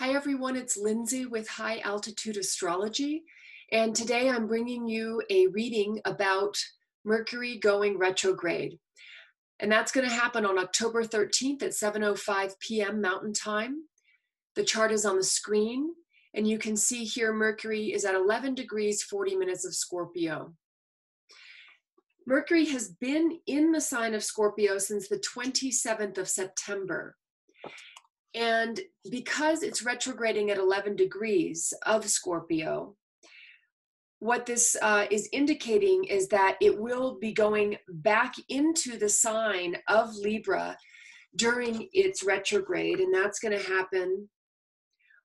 Hi, everyone. It's Lindsay with High Altitude Astrology. And today I'm bringing you a reading about Mercury going retrograde. And that's going to happen on October 13th at 7.05 p.m. Mountain Time. The chart is on the screen. And you can see here Mercury is at 11 degrees, 40 minutes of Scorpio. Mercury has been in the sign of Scorpio since the 27th of September. And because it's retrograding at 11 degrees of Scorpio, what this uh, is indicating is that it will be going back into the sign of Libra during its retrograde, and that's going to happen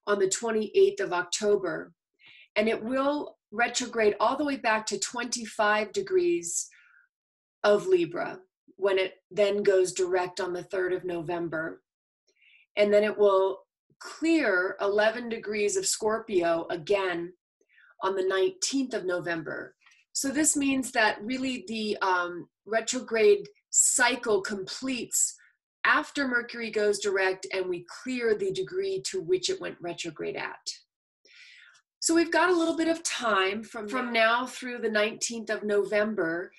on the 28th of October. And it will retrograde all the way back to 25 degrees of Libra when it then goes direct on the 3rd of November and then it will clear 11 degrees of Scorpio again on the 19th of November. So this means that really the um, retrograde cycle completes after Mercury goes direct and we clear the degree to which it went retrograde at. So we've got a little bit of time from, from now through the 19th of November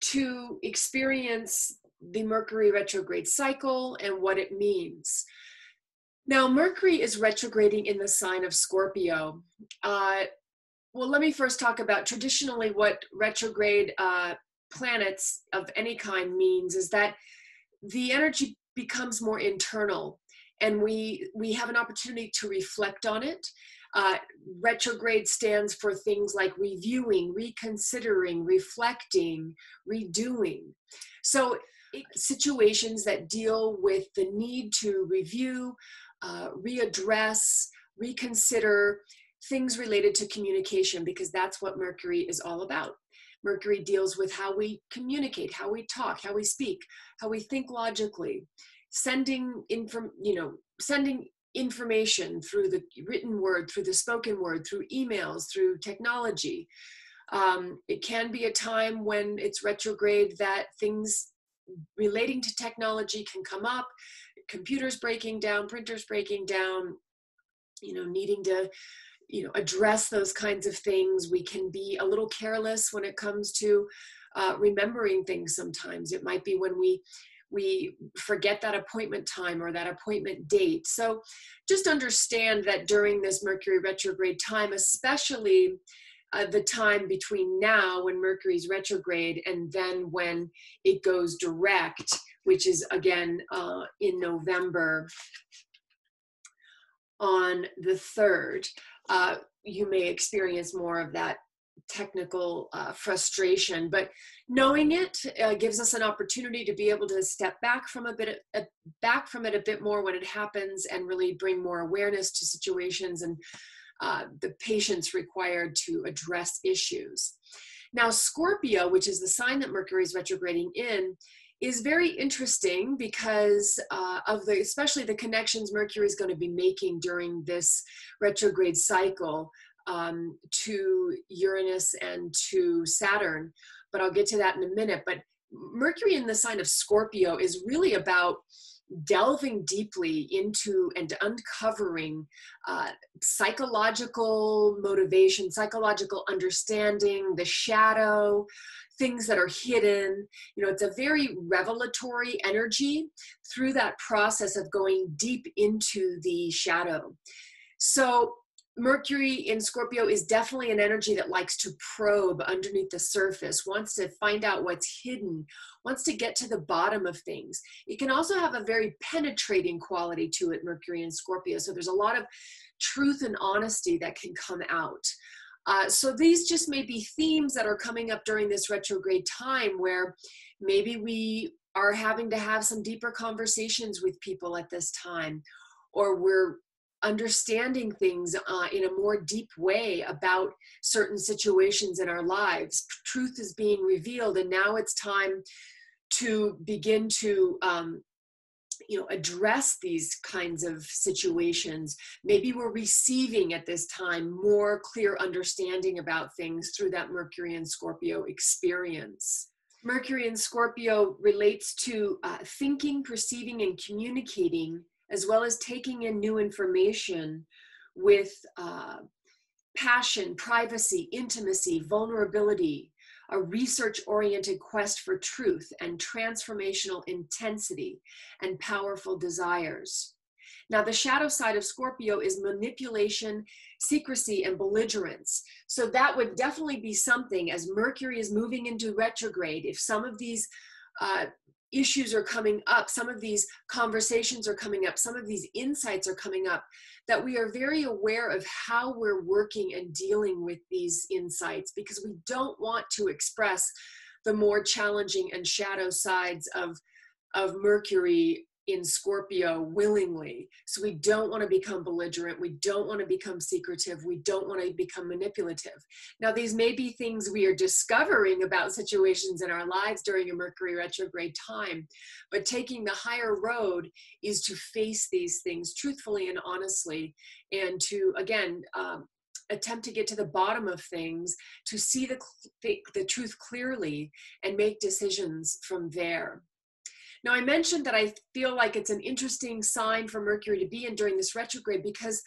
to experience the Mercury retrograde cycle and what it means. Now, Mercury is retrograding in the sign of Scorpio. Uh, well, let me first talk about traditionally what retrograde uh, planets of any kind means is that the energy becomes more internal and we we have an opportunity to reflect on it uh, retrograde stands for things like reviewing reconsidering reflecting redoing so situations that deal with the need to review uh, readdress, reconsider things related to communication because that's what Mercury is all about. Mercury deals with how we communicate, how we talk, how we speak, how we think logically, sending inform, you know, sending information through the written word, through the spoken word, through emails, through technology. Um, it can be a time when it's retrograde that things relating to technology can come up computers breaking down, printers breaking down, you know, needing to, you know, address those kinds of things. We can be a little careless when it comes to uh, remembering things sometimes. It might be when we we forget that appointment time or that appointment date. So just understand that during this Mercury retrograde time, especially uh, the time between now when Mercury's retrograde and then when it goes direct, which is again uh, in November on the 3rd, uh, you may experience more of that technical uh, frustration but knowing it uh, gives us an opportunity to be able to step back from a bit uh, back from it a bit more when it happens and really bring more awareness to situations and uh, the patience required to address issues. Now scorpio which is the sign that mercury is retrograding in is very interesting because uh, of the especially the connections Mercury is going to be making during this retrograde cycle um, to Uranus and to Saturn. But I'll get to that in a minute. But Mercury in the sign of Scorpio is really about delving deeply into and uncovering uh, psychological motivation, psychological understanding, the shadow, things that are hidden. You know, it's a very revelatory energy through that process of going deep into the shadow. So, Mercury in Scorpio is definitely an energy that likes to probe underneath the surface, wants to find out what's hidden, wants to get to the bottom of things. It can also have a very penetrating quality to it, Mercury in Scorpio. So there's a lot of truth and honesty that can come out. Uh, so these just may be themes that are coming up during this retrograde time where maybe we are having to have some deeper conversations with people at this time, or we're understanding things uh, in a more deep way about certain situations in our lives. Truth is being revealed, and now it's time to begin to um, you know address these kinds of situations maybe we're receiving at this time more clear understanding about things through that mercury and scorpio experience mercury and scorpio relates to uh, thinking perceiving and communicating as well as taking in new information with uh, passion, privacy, intimacy, vulnerability, a research oriented quest for truth and transformational intensity and powerful desires. Now, the shadow side of Scorpio is manipulation, secrecy, and belligerence. So, that would definitely be something as Mercury is moving into retrograde. If some of these uh, issues are coming up, some of these conversations are coming up, some of these insights are coming up, that we are very aware of how we're working and dealing with these insights because we don't want to express the more challenging and shadow sides of of Mercury in Scorpio willingly. So we don't want to become belligerent. We don't want to become secretive. We don't want to become manipulative. Now, these may be things we are discovering about situations in our lives during a Mercury retrograde time, but taking the higher road is to face these things truthfully and honestly and to, again, um, attempt to get to the bottom of things to see the, the truth clearly and make decisions from there now, I mentioned that I feel like it's an interesting sign for Mercury to be in during this retrograde because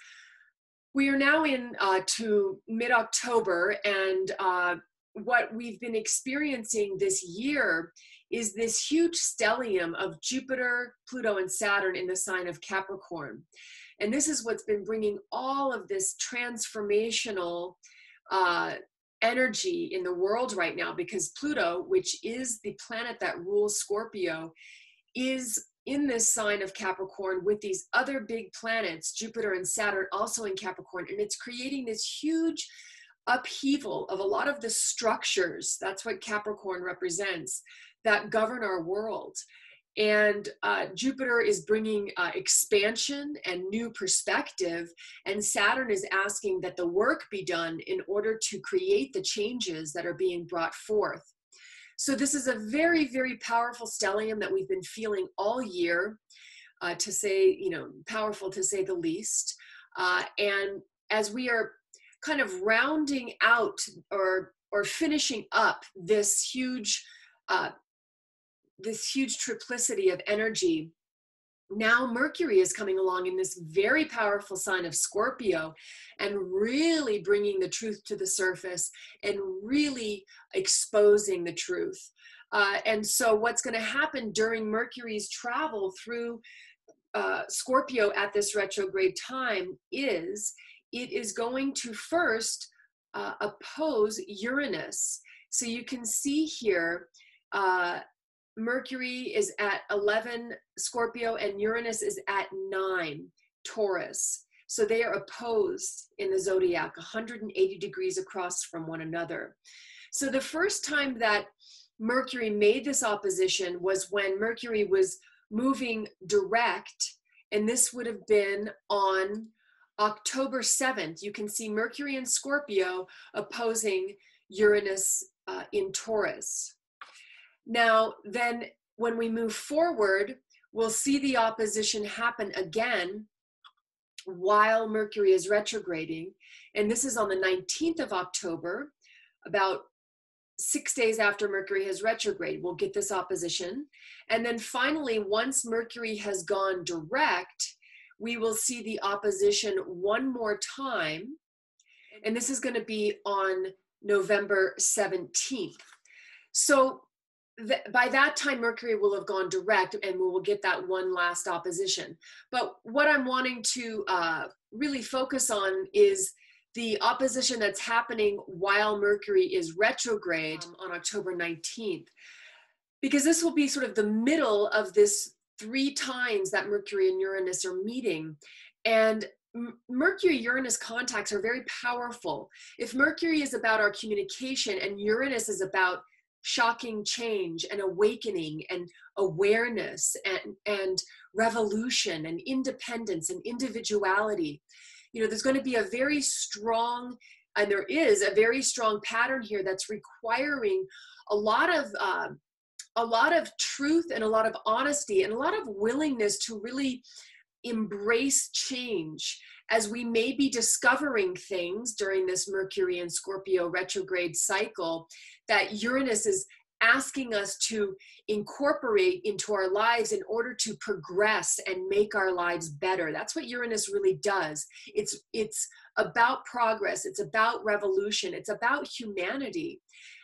we are now in uh, to mid October, and uh, what we've been experiencing this year is this huge stellium of Jupiter, Pluto, and Saturn in the sign of Capricorn. And this is what's been bringing all of this transformational uh, energy in the world right now because Pluto, which is the planet that rules Scorpio, is in this sign of Capricorn with these other big planets, Jupiter and Saturn, also in Capricorn. And it's creating this huge upheaval of a lot of the structures. That's what Capricorn represents that govern our world. And uh, Jupiter is bringing uh, expansion and new perspective, and Saturn is asking that the work be done in order to create the changes that are being brought forth. So this is a very, very powerful stellium that we've been feeling all year, uh, to say, you know, powerful to say the least. Uh, and as we are kind of rounding out or or finishing up this huge uh, this huge triplicity of energy now Mercury is coming along in this very powerful sign of Scorpio and really bringing the truth to the surface and really exposing the truth. Uh, and so, what's going to happen during Mercury's travel through uh, Scorpio at this retrograde time is it is going to first uh, oppose Uranus. So, you can see here uh, Mercury is at 11 Scorpio and Uranus is at 9 Taurus. So they are opposed in the zodiac, 180 degrees across from one another. So the first time that Mercury made this opposition was when Mercury was moving direct, and this would have been on October 7th. You can see Mercury in Scorpio opposing Uranus uh, in Taurus. Now, then when we move forward, we'll see the opposition happen again while Mercury is retrograding. And this is on the 19th of October, about six days after Mercury has retrograde. We'll get this opposition. And then finally, once Mercury has gone direct, we will see the opposition one more time. And this is going to be on November 17th. So th- by that time mercury will have gone direct and we will get that one last opposition. But what i'm wanting to uh, really focus on is the opposition that's happening while mercury is retrograde on october 19th because this will be sort of the middle of this three times that mercury and uranus are meeting. And Mercury Uranus contacts are very powerful. If Mercury is about our communication and Uranus is about shocking change and awakening and awareness and, and revolution and independence and individuality. You know, there's going to be a very strong, and there is a very strong pattern here that's requiring a lot of uh, a lot of truth and a lot of honesty and a lot of willingness to really embrace change as we may be discovering things during this Mercury and Scorpio retrograde cycle that Uranus is asking us to incorporate into our lives in order to progress and make our lives better. That's what Uranus really does. It's it's about progress, it's about revolution, it's about humanity.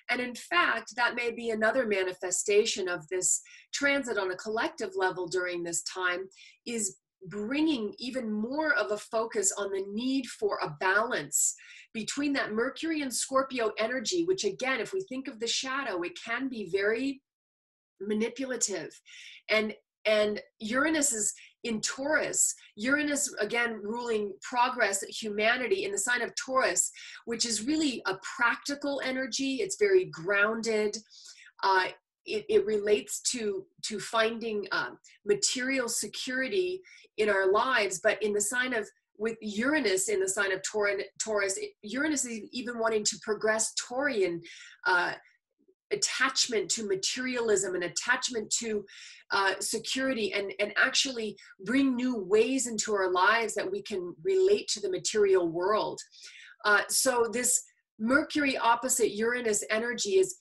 And in fact, that may be another manifestation of this transit on a collective level during this time is bringing even more of a focus on the need for a balance between that Mercury and Scorpio energy, which again, if we think of the shadow, it can be very manipulative. And and Uranus is in Taurus. Uranus, again, ruling progress, humanity in the sign of Taurus, which is really a practical energy. It's very grounded. Uh, it, it, relates to to finding uh, material security in our lives but in the sign of with uranus in the sign of taurus uranus is even wanting to progress taurian uh, attachment to materialism and attachment to uh, security and, and actually bring new ways into our lives that we can relate to the material world. Uh, so this mercury opposite uranus energy is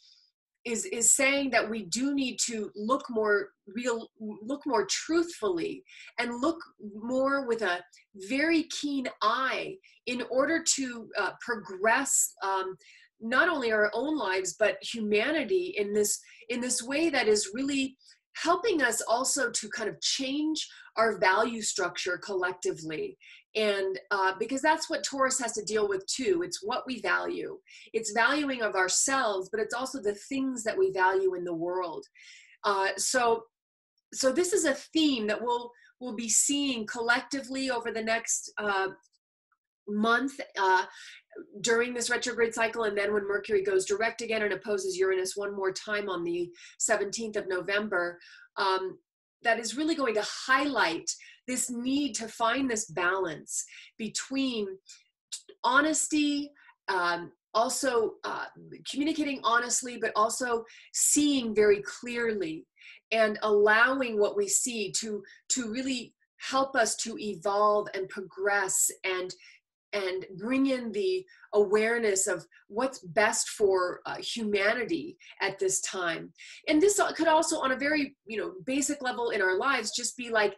is is saying that we do need to look more real look more truthfully and look more with a very keen eye in order to uh, progress um, not only our own lives but humanity in this in this way that is really helping us also to kind of change our value structure collectively and uh, because that's what taurus has to deal with too. It's what we value. It's valuing of ourselves but it's also the things that we value in the world. Uh, so so this is a theme that we'll we'll be seeing collectively over the next uh, month uh, during this retrograde cycle and then when mercury goes direct again and opposes uranus one more time on the 17th of november. Um, that is really going to highlight this need to find this balance between honesty um, also uh, communicating honestly but also seeing very clearly and allowing what we see to to really help us to evolve and progress and and bring in the awareness of what's best for uh, humanity at this time. And this could also on a very you know basic level in our lives just be like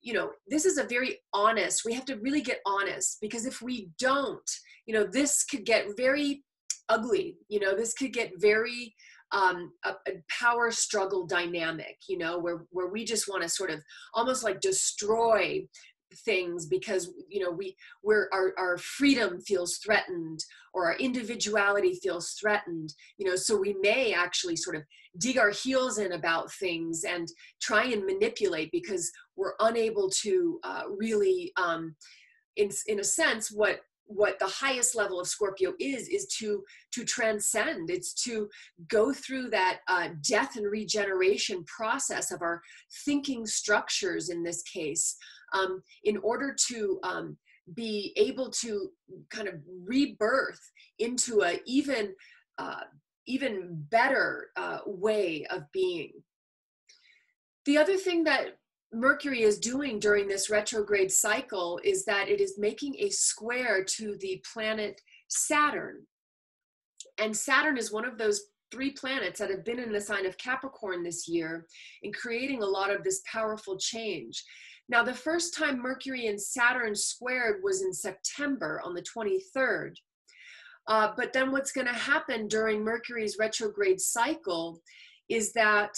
you know this is a very honest we have to really get honest because if we don't you know this could get very ugly you know this could get very um, a, a, power struggle dynamic you know where where we just want to sort of almost like destroy things because you know we we're our, our freedom feels threatened or our individuality feels threatened you know so we may actually sort of dig our heels in about things and try and manipulate because we're unable to uh, really um, in, in a sense what what the highest level of scorpio is is to to transcend. It's to go through that uh, death and regeneration process of our thinking structures in this case um, in order to um, be able to kind of rebirth into a even uh, even better uh, way of being. The other thing that Mercury is doing during this retrograde cycle is that it is making a square to the planet Saturn. And Saturn is one of those three planets that have been in the sign of Capricorn this year and creating a lot of this powerful change. Now, the first time Mercury and Saturn squared was in September on the 23rd. Uh, but then what's going to happen during Mercury's retrograde cycle is that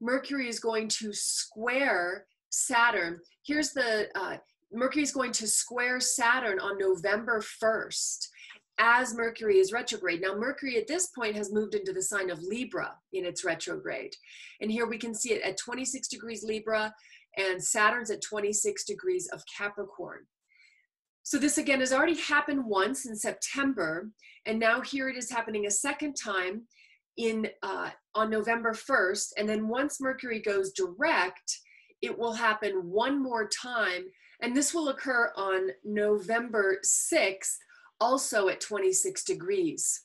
Mercury is going to square Saturn. Here's the uh, Mercury is going to square Saturn on November 1st as Mercury is retrograde. Now, Mercury at this point has moved into the sign of Libra in its retrograde. And here we can see it at 26 degrees Libra and Saturn's at 26 degrees of Capricorn. So this again has already happened once in September, and now here it is happening a second time in uh, on November 1st. And then once Mercury goes direct, it will happen one more time, and this will occur on November 6th, also at 26 degrees.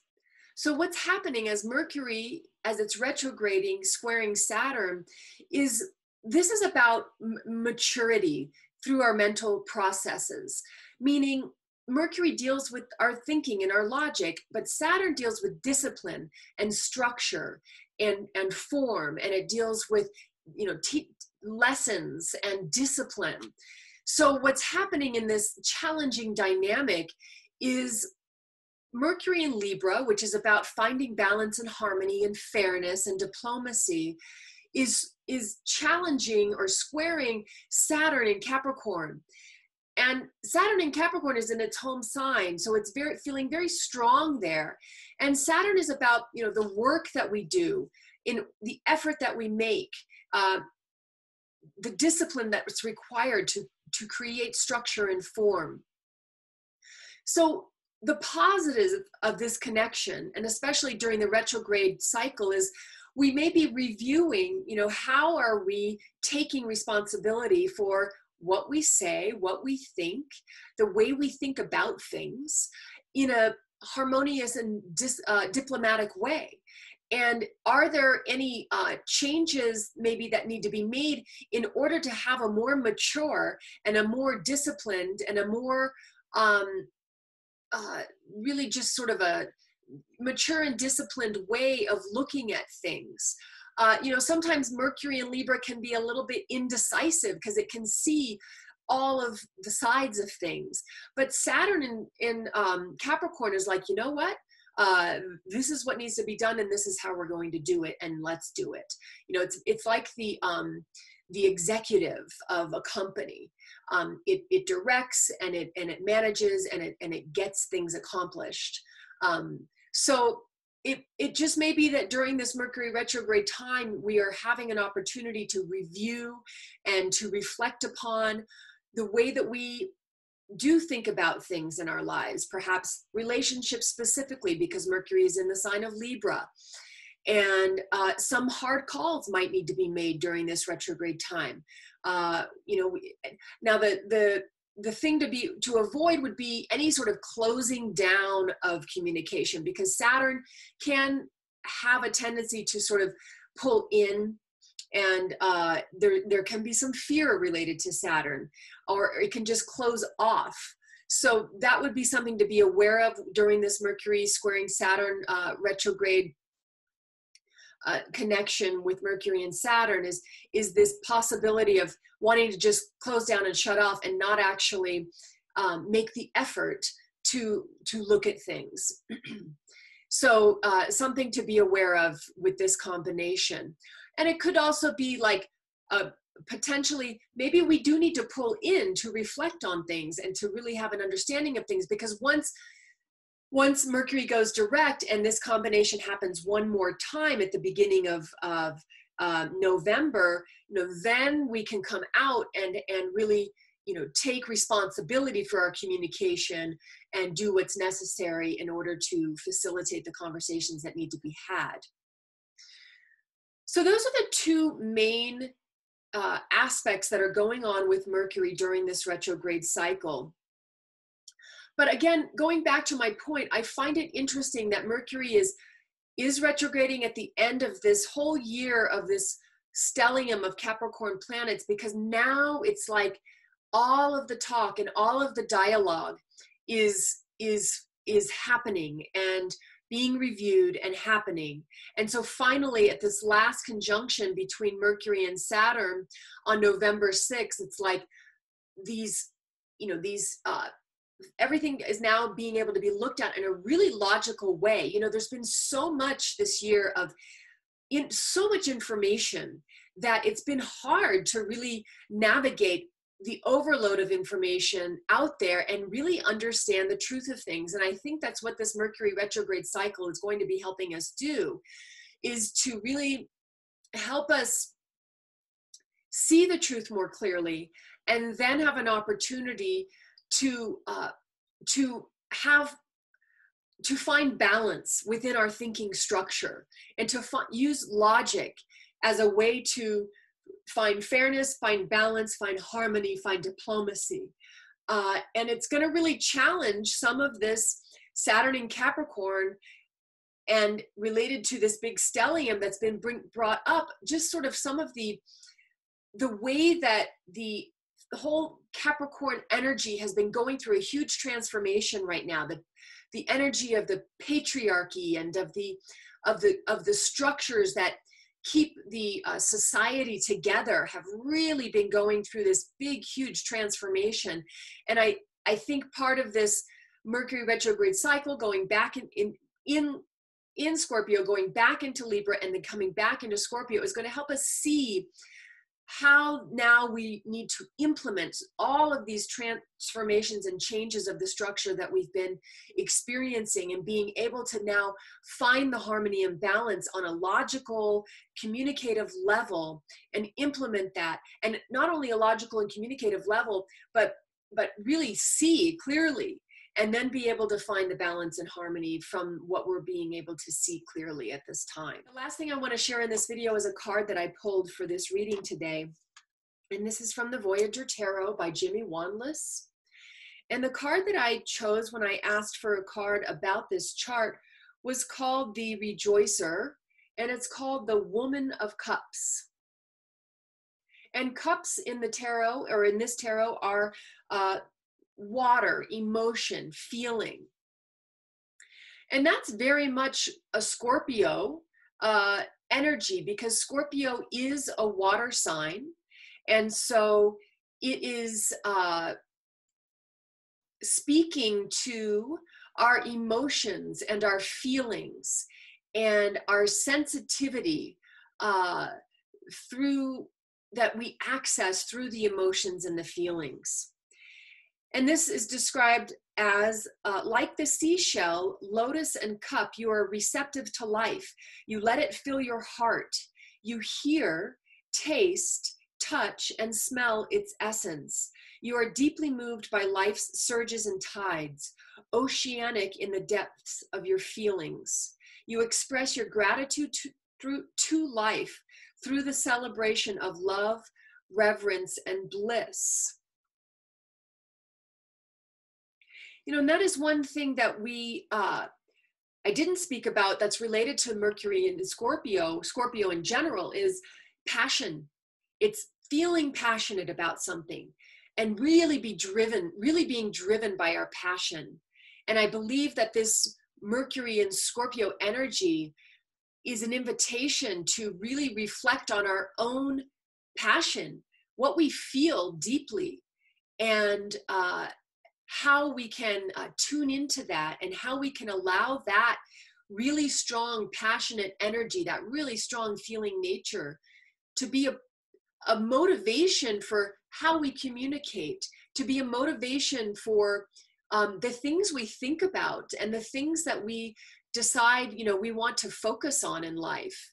So what's happening as Mercury, as it's retrograding, squaring Saturn, is this is about maturity through our mental processes, meaning Mercury deals with our thinking and our logic, but Saturn deals with discipline and structure and, and form, and it deals with you know te- lessons and discipline. So what's happening in this challenging dynamic is Mercury in Libra, which is about finding balance and harmony and fairness and diplomacy, is is challenging or squaring Saturn in Capricorn. And Saturn in Capricorn is in its home sign, so it's very feeling very strong there. And Saturn is about you know the work that we do, in the effort that we make, uh, the discipline that's required to to create structure and form. So the positives of this connection, and especially during the retrograde cycle, is we may be reviewing, you know, how are we taking responsibility for what we say, what we think, the way we think about things in a harmonious and dis, uh, diplomatic way. And are there any uh, changes maybe that need to be made in order to have a more mature and a more disciplined and a more um, uh, really just sort of a mature and disciplined way of looking at things? Uh, you know, sometimes Mercury and Libra can be a little bit indecisive because it can see all of the sides of things. But Saturn in, in um, Capricorn is like, you know what? uh, this is what needs to be done and this is how we're going to do it and let's do it you know it's it's like the um, the executive of a company um, it, it directs and it and it manages and it and it gets things accomplished um, so it, it just may be that during this Mercury retrograde time, we are having an opportunity to review and to reflect upon the way that we do think about things in our lives, perhaps relationships specifically, because Mercury is in the sign of Libra. And uh, some hard calls might need to be made during this retrograde time. Uh, you know, now the the the thing to be to avoid would be any sort of closing down of communication because Saturn can have a tendency to sort of pull in and uh, there there can be some fear related to Saturn, or it can just close off. So that would be something to be aware of during this Mercury squaring Saturn uh, retrograde uh, connection with Mercury and Saturn is is this possibility of wanting to just close down and shut off and not actually um, make the effort to to look at things. so uh, something to be aware of with this combination and it could also be like a potentially maybe we do need to pull in to reflect on things and to really have an understanding of things because once once mercury goes direct and this combination happens one more time at the beginning of of uh, november you know then we can come out and and really you know take responsibility for our communication and do what's necessary in order to facilitate the conversations that need to be had so those are the two main uh, aspects that are going on with Mercury during this retrograde cycle. But again, going back to my point, I find it interesting that Mercury is is retrograding at the end of this whole year of this stellium of Capricorn planets because now it's like all of the talk and all of the dialogue is is is happening and being reviewed and happening. And so finally, at this last conjunction between Mercury and Saturn on November 6th, it's like these, you know, these, uh, everything is now being able to be looked at in a really logical way. You know, there's been so much this year of in so much information that it's been hard to really navigate the overload of information out there and really understand the truth of things and i think that's what this mercury retrograde cycle is going to be helping us do is to really help us see the truth more clearly and then have an opportunity to uh, to have to find balance within our thinking structure and to fi- use logic as a way to find fairness, find balance, find harmony, find diplomacy. Uh, and it's going to really challenge some of this Saturn in Capricorn and related to this big stellium that's been bring, brought up, just sort of some of the the way that the the whole Capricorn energy has been going through a huge transformation right now. The the energy of the patriarchy and of the of the of the structures that keep the uh, society together have really been going through this big huge transformation and i i think part of this mercury retrograde cycle going back in in in, in scorpio going back into libra and then coming back into scorpio is going to help us see how now we need to implement all of these transformations and changes of the structure that we've been experiencing and being able to now find the harmony and balance on a logical communicative level and implement that. And not only a logical and communicative level but but really see clearly and then be able to find the balance and harmony from what we're being able to see clearly at this time. The last thing I want to share in this video is a card that I pulled for this reading today. And this is from the Voyager Tarot by Jimmy Wanless. And the card that I chose when I asked for a card about this chart was called the Rejoicer, and it's called the Woman of Cups. And cups in the tarot, or in this tarot, are uh, water, emotion, feeling. And that's very much a Scorpio uh, energy because Scorpio is a water sign. And so it is uh, speaking to our emotions and our feelings and our sensitivity uh, through that we access through the emotions and the feelings. And this is described as uh, like the seashell, lotus and cup, you are receptive to life. You let it fill your heart. You hear, taste, touch, and smell its essence. You are deeply moved by life's surges and tides, oceanic in the depths of your feelings. You express your gratitude to, through, to life through the celebration of love, reverence, and bliss. You know and that is one thing that we uh, i didn't speak about that's related to mercury and scorpio scorpio in general is passion. It's feeling passionate about something and really be driven really being driven by our passion. And i believe that this mercury and scorpio energy is an invitation to really reflect on our own passion what we feel deeply. And uh, how we can uh, tune into that and how we can allow that really strong, passionate energy, that really strong feeling nature to be a, a motivation for how we communicate, to be a motivation for um, the things we think about and the things that we decide, you know, we want to focus on in life.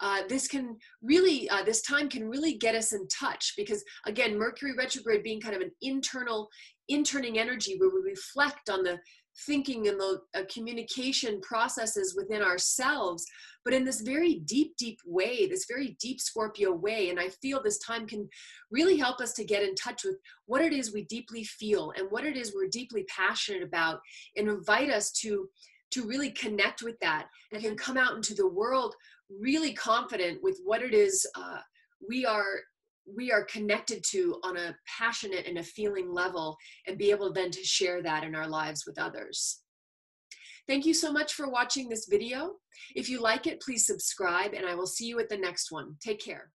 Uh, this can really, uh, this time can really get us in touch because again, Mercury retrograde being kind of an internal interning energy where we reflect on the thinking and the uh, communication processes within ourselves, but in this very deep, deep way, this very deep Scorpio way. And I feel this time can really help us to get in touch with what it is we deeply feel and what it is we're deeply passionate about and invite us to to really connect with that and can come out into the world really confident with what it is uh, we are we are connected to on a passionate and a feeling level and be able then to share that in our lives with others. Thank you so much for watching this video. If you like it, please subscribe and I will see you at the next one. Take care.